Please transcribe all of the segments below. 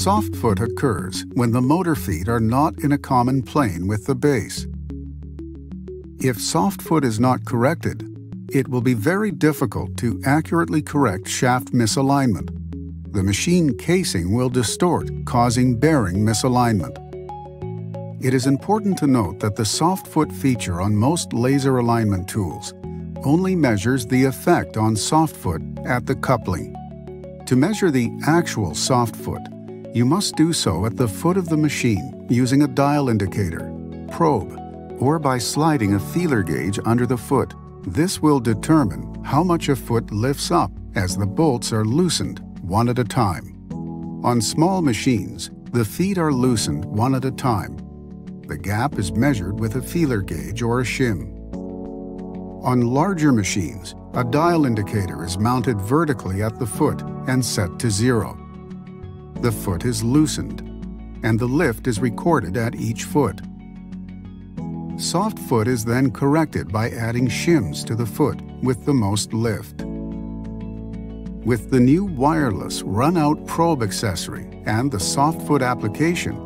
Soft foot occurs when the motor feet are not in a common plane with the base. If soft foot is not corrected, it will be very difficult to accurately correct shaft misalignment. The machine casing will distort, causing bearing misalignment. It is important to note that the soft foot feature on most laser alignment tools only measures the effect on soft foot at the coupling. To measure the actual soft foot, you must do so at the foot of the machine using a dial indicator, probe, or by sliding a feeler gauge under the foot. This will determine how much a foot lifts up as the bolts are loosened one at a time. On small machines, the feet are loosened one at a time. The gap is measured with a feeler gauge or a shim. On larger machines, a dial indicator is mounted vertically at the foot and set to zero the foot is loosened, and the lift is recorded at each foot. Soft foot is then corrected by adding shims to the foot with the most lift. With the new wireless run-out probe accessory and the soft foot application,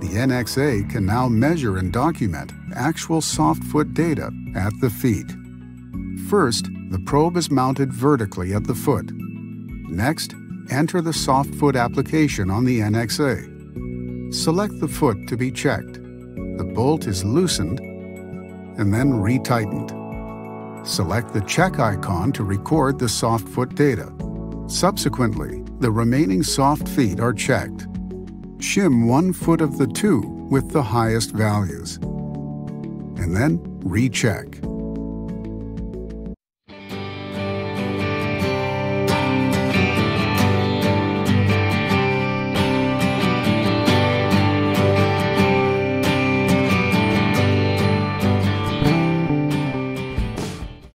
the NXA can now measure and document actual soft foot data at the feet. First, the probe is mounted vertically at the foot. Next, enter the soft foot application on the NXA. Select the foot to be checked. The bolt is loosened and then retightened. Select the check icon to record the soft foot data. Subsequently, the remaining soft feet are checked. Shim one foot of the two with the highest values. And then recheck.